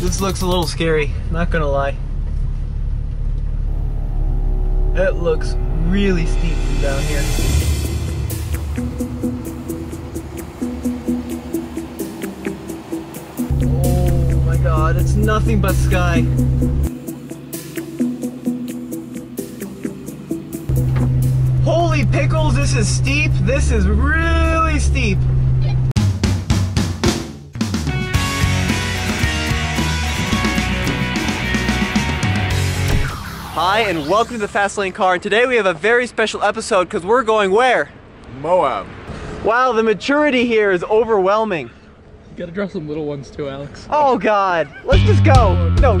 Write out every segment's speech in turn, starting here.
This looks a little scary, not gonna lie. It looks really steep from down here. Oh my god, it's nothing but sky. Holy pickles, this is steep. This is really steep. Hi, and welcome to the Fast Lane Car. And today we have a very special episode because we're going where? Moab. Wow, the maturity here is overwhelming. You gotta draw some little ones too, Alex. Oh God, let's just go. No,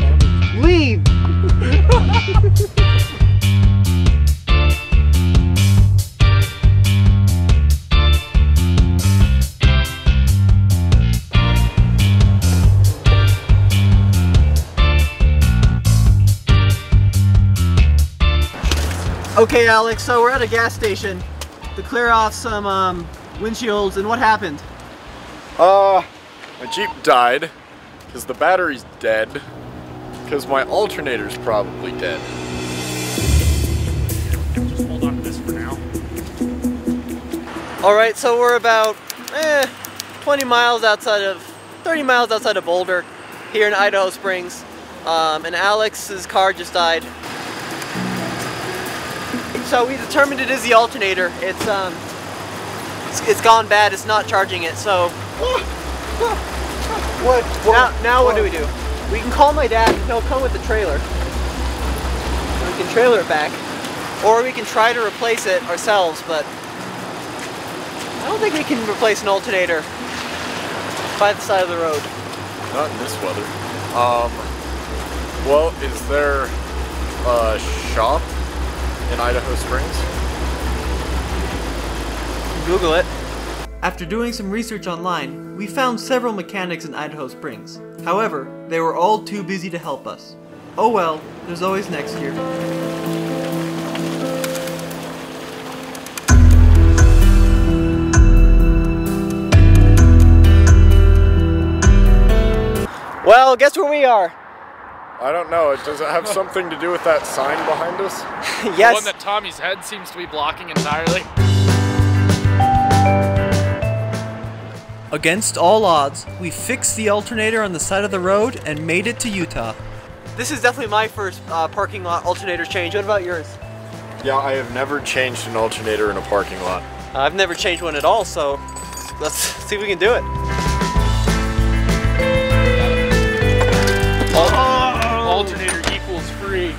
Okay, Alex, so we're at a gas station to clear off some um, windshields, and what happened? Uh, my Jeep died because the battery's dead because my alternator's probably dead. Just hold on to this for now. All right, so we're about eh, 20 miles outside of, 30 miles outside of Boulder, here in Idaho Springs, um, and Alex's car just died. So we determined it is the alternator. It's um, it's, it's gone bad. It's not charging it. So What? now, now what do we do? We can call my dad. and He'll come with the trailer. We can trailer it back, or we can try to replace it ourselves. But I don't think we can replace an alternator by the side of the road. Not in this weather. Um, well, is there a shop in Idaho Springs? Google it. After doing some research online, we found several mechanics in Idaho Springs. However, they were all too busy to help us. Oh well, there's always next year. Well, guess where we are? I don't know. Does it have something to do with that sign behind us? Yes. The one that Tommy's head seems to be blocking entirely. Against all odds, we fixed the alternator on the side of the road and made it to Utah. This is definitely my first uh, parking lot alternator change. What about yours? Yeah, I have never changed an alternator in a parking lot. I've never changed one at all, so let's see if we can do it. Alternator equals free.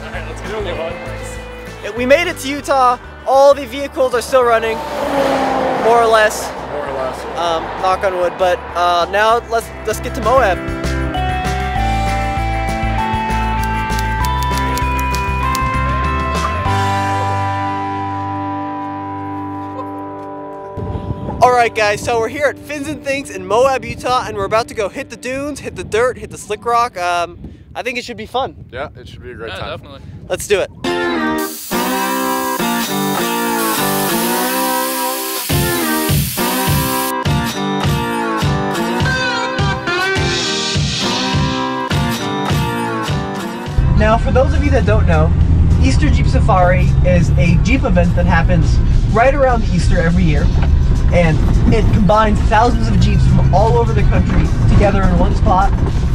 Alright, let's get a new We made it to Utah. All the vehicles are still running, more or less. More or less. Um, knock on wood. But uh, now let's let's get to Moab. Alright guys, so we're here at Fins and Things in Moab, Utah, and we're about to go hit the dunes, hit the dirt, hit the slick rock. Um, I think it should be fun. Yeah, it should be a great Yeah, time. definitely. Let's do it. Now, for those of you that don't know, Easter Jeep Safari is a Jeep event that happens right around Easter every year. And it combines thousands of Jeeps from all over the country together in one spot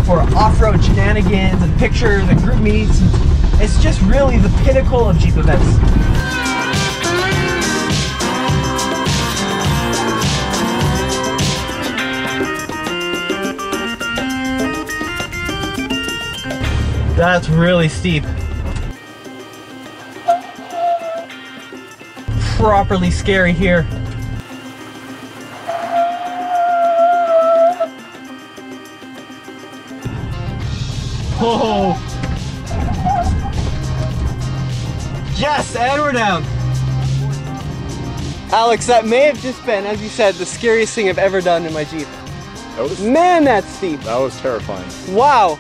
for off-road shenanigans and pictures and group meets. It's just really the pinnacle of Jeep events. That's really steep. Properly scary here. Oh! Yes, and we're down. Alex, that may have just been, as you said, the scariest thing I've ever done in my Jeep. That was Man, that's steep. that was terrifying. Wow.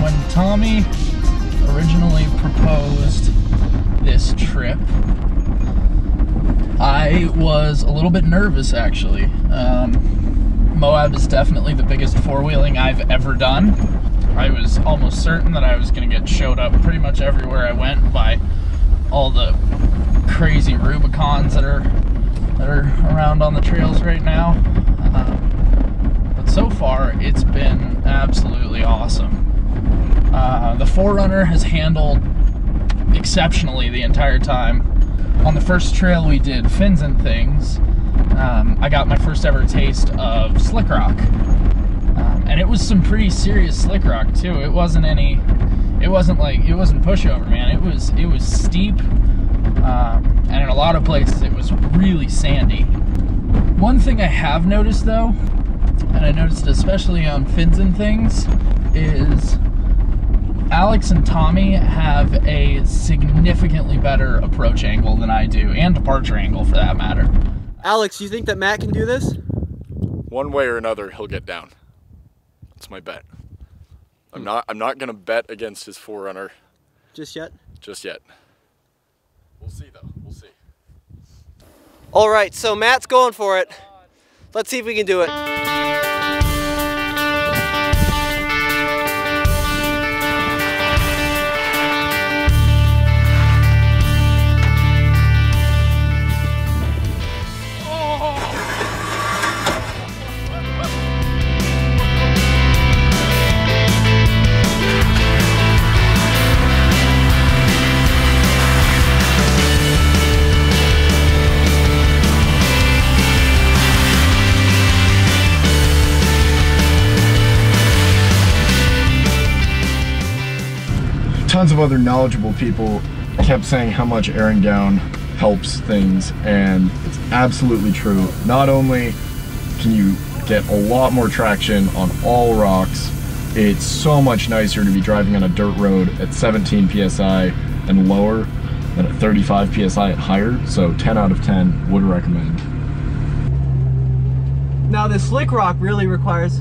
When Tommy originally proposed this trip, I was a little bit nervous actually. Um, Moab is definitely the biggest four wheeling I've ever done. I was almost certain that I was going to get showed up pretty much everywhere I went by all the crazy Rubicons that are that are around on the trails right now. Um, but so far, it's been absolutely awesome. Uh, the 4Runner has handled exceptionally the entire time. On the first trail we did fins and things, um, I got my first ever taste of slick rock. And it was some pretty serious slick rock too. It wasn't any, it wasn't like, it wasn't pushover, man. It was, it was steep. Um, and in a lot of places it was really sandy. One thing I have noticed though, and I noticed especially on fins and things, is Alex and Tommy have a significantly better approach angle than I do, and departure angle for that matter. Alex, you think that Matt can do this? One way or another, he'll get down. That's my bet. I'm not. I'm not gonna bet against his 4Runner Just yet? just yet. We'll see though. We'll see. All right, so Matt's going for it. Let's see if we can do it. Tons of other knowledgeable people kept saying how much airing down helps things and it's absolutely true. Not only can you get a lot more traction on all rocks, it's so much nicer to be driving on a dirt road at 17 psi and lower than at 35 psi and higher. So 10 out of 10 would recommend. Now this slick rock really requires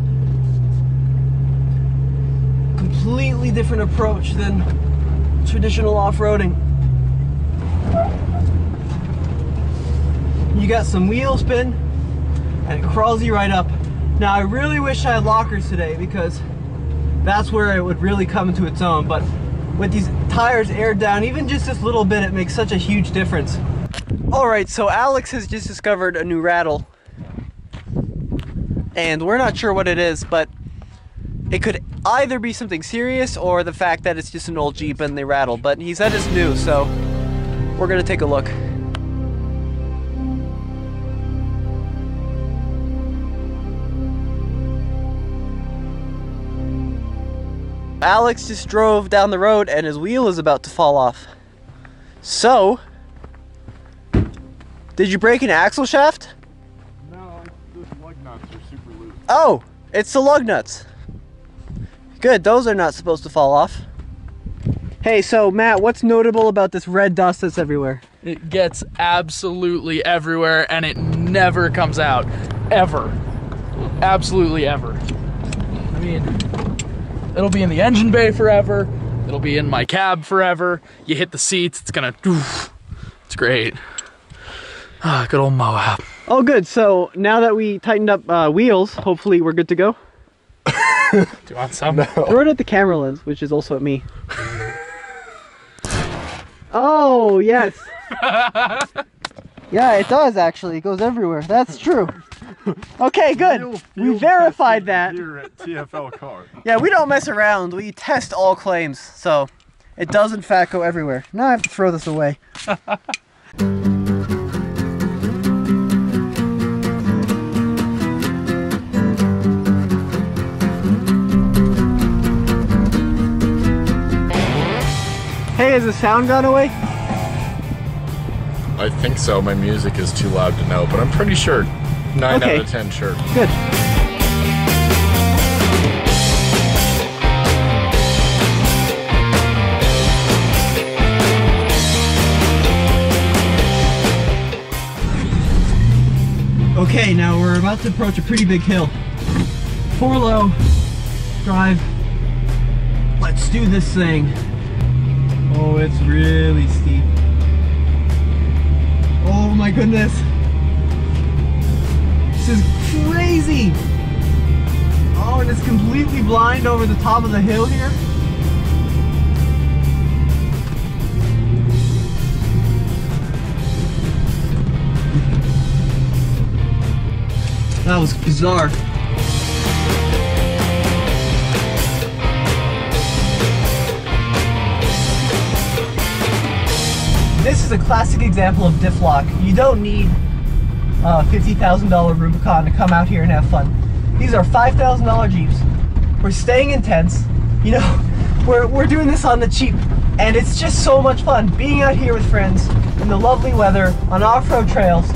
completely different approach than traditional off-roading. You got some wheel spin and it crawls you right up. Now I really wish I had lockers today because that's where it would really come into its own. But with these tires aired down, even just this little bit, it makes such a huge difference. All right, so Alex has just discovered a new rattle and we're not sure what it is, but it could either be something serious or the fact that it's just an old Jeep and they rattle. But he said it's new, so we're gonna take a look. Alex just drove down the road and his wheel is about to fall off. So, did you break an axle shaft? No, those lug nuts are super loose. Oh, it's the lug nuts. Good, those are not supposed to fall off. Hey, so Matt, what's notable about this red dust that's everywhere? It gets absolutely everywhere and it never comes out. Ever. Absolutely ever. I mean, it'll be in the engine bay forever. It'll be in my cab forever. You hit the seats, it's gonna. It's great. Ah, good old Moab. Oh, good. So now that we tightened up uh, wheels, hopefully we're good to go. Do you want some? Throw it at the camera lens, which is also at me. oh, yes. yeah, it does actually. It goes everywhere. That's true. Okay, good. we verified that. Here at TFL Car. Yeah, we don't mess around. We test all claims. So it does in fact go everywhere. Now I have to throw this away. Has the sound gone away? I think so. My music is too loud to know, but I'm pretty sure. Nine Okay. out of ten, sure. Good. Okay, now we're about to approach a pretty big hill. Four low, drive. Let's do this thing. Oh, it's really steep. Oh my goodness. This is crazy. Oh, and it's completely blind over the top of the hill here. That was bizarre. This is a classic example of diff lock. You don't need uh, a $50,000 Rubicon to come out here and have fun. These are $5,000 Jeeps. We're staying intense. You know, we're, we're doing this on the cheap. And it's just so much fun being out here with friends in the lovely weather on off-road trails.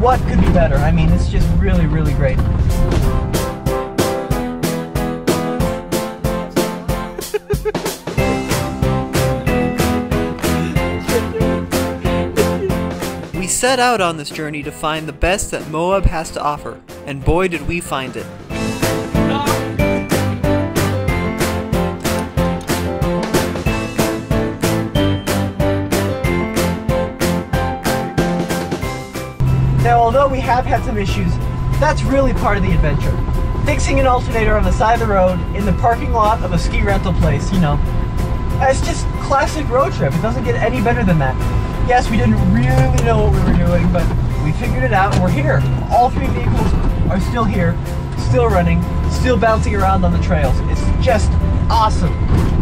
What could be better? I mean, it's just really, really great. set out on this journey to find the best that Moab has to offer, and boy did we find it. Now, although we have had some issues, that's really part of the adventure. Fixing an alternator on the side of the road in the parking lot of a ski rental place, you know. It's just classic road trip. It doesn't get any better than that. Yes, we didn't really know what we were doing, but we figured it out and we're here. All three vehicles are still here, still running, still bouncing around on the trails. It's just awesome.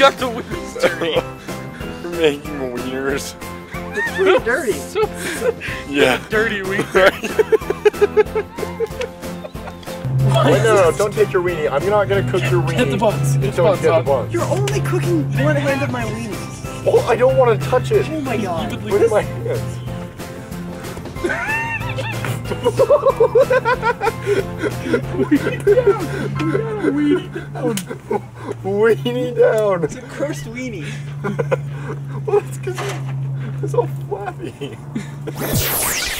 Got the wheels dirty. We're making wieners. It's pretty dirty. Yeah. Dirty weed. Wait, no, no, don't take your weenie. I'm not gonna cook your weenie. Get the buns. Get the Don't buns get the off. buns. You're only cooking one hand of my weenie. Oh, I don't want to touch it Oh my god. with my hands. Weenie down. It's a cursed weenie. Well, it's because it's all flappy.